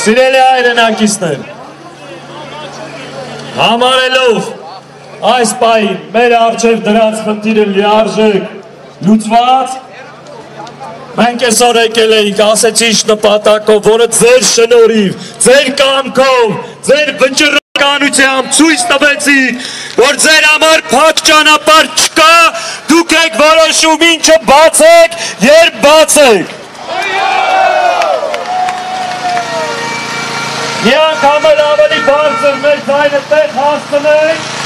Սիրելի հայրենակիցներ, համարելով այս պային մեր արջև դրած խնդիրը լիարժեք լուծված, մենք այսօր եկել էինք ասեցինչ նպատակով, որը ձեր շնորհիվ, ձեր կամքով, ձեր վճռականությամբ ցույց տվեցիք, որ ձեր համար փակ ճանապարհ չկա, դուք եք որոշում ինչը բացեք, երբ բացեք։ Ja, kann man aber die Panzer mit seinen Bettkasten nicht.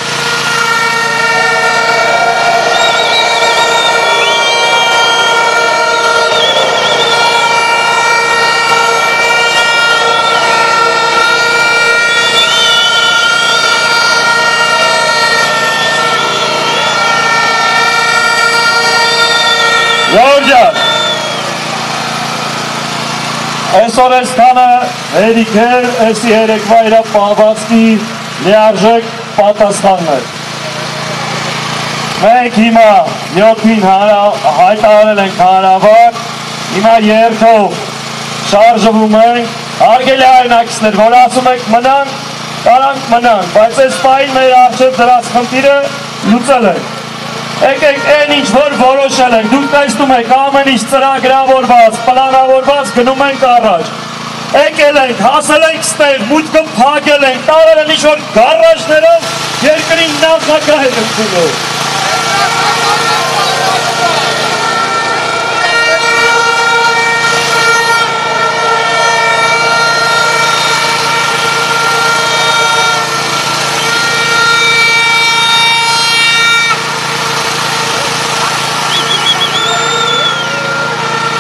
Roger! Այսօր այսքանը հերիք էր, այսի երեկվա իրա պահվածքի լիարժեք պատասխանն էր։ Մենք հիմա 7-ին հայտարել ենք հանրավար, հիմա երկով շարժվում ենք, հարգելի հայրնակիցներ, որ ասում եք մնանք, կարանք մնանք, բայց այս պային մեր արջև դրած խնդիրը լուծել ենք։ Եկեք այն ինչ որ որոշել ենք, դուք տեսնում եք ամեն ինչ ծրագրավորված, պլանավորված գնում ենք առաջ։ Եկել ենք, հասել ենք ստեղ, մուտքը փակել ենք, տարել են ինչ որ գարաժներով երկրին նախագահ են ընդունում։